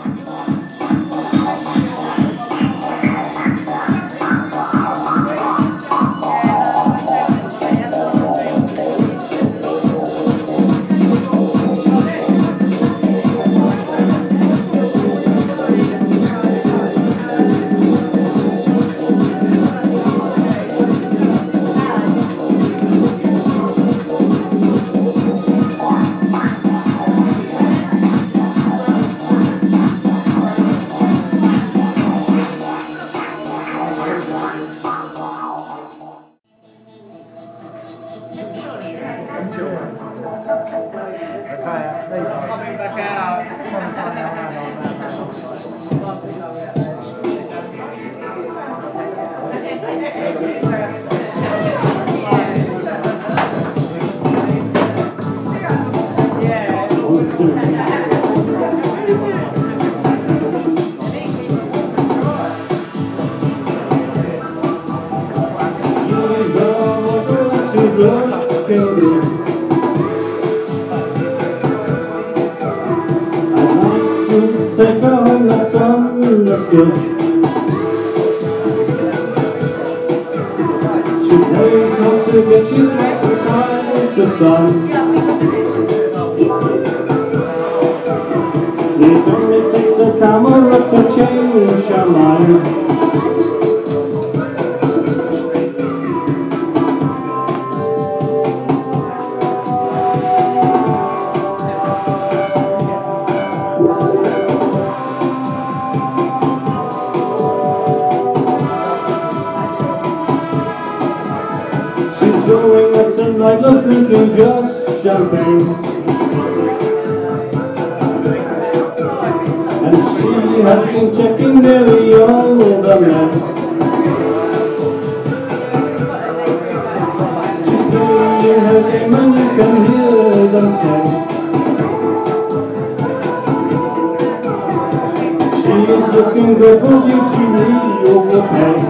Bye. insurance. Okay. Coming back out. Coming back out. Coming back out. Take that song, that's good. She plays hard to get, she's got time to fun. It only takes a camera to change her mind. Going out tonight, not drinking just champagne. And she has been checking nearly all the men. Her game and you can hear them say. She's looking good for you, beauty, we overpay.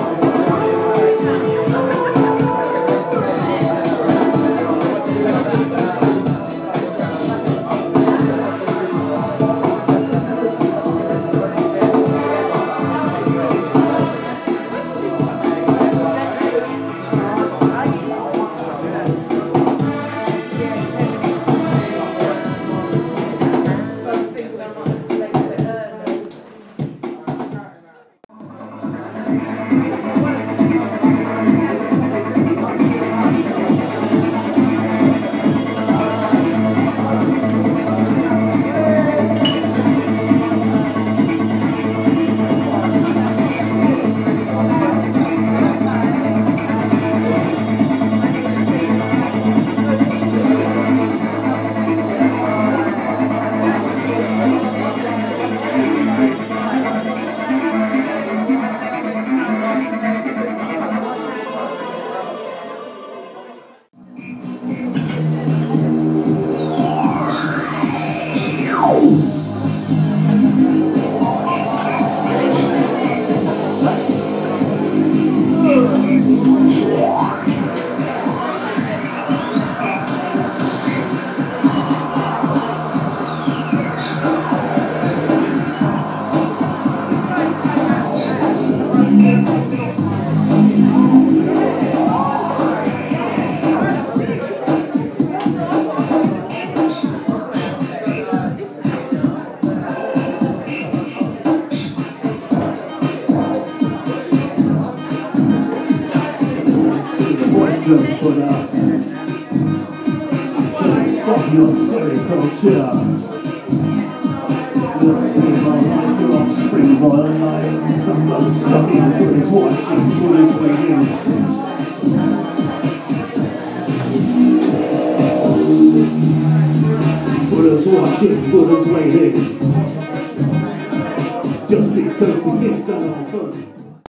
Música Don't put up. So stop your silly culture. Look, people like your offspring royal lions. Some of stuffing good is watching, good is waiting. Buddha's watching, Buddha's waiting. Just because kids are on foot.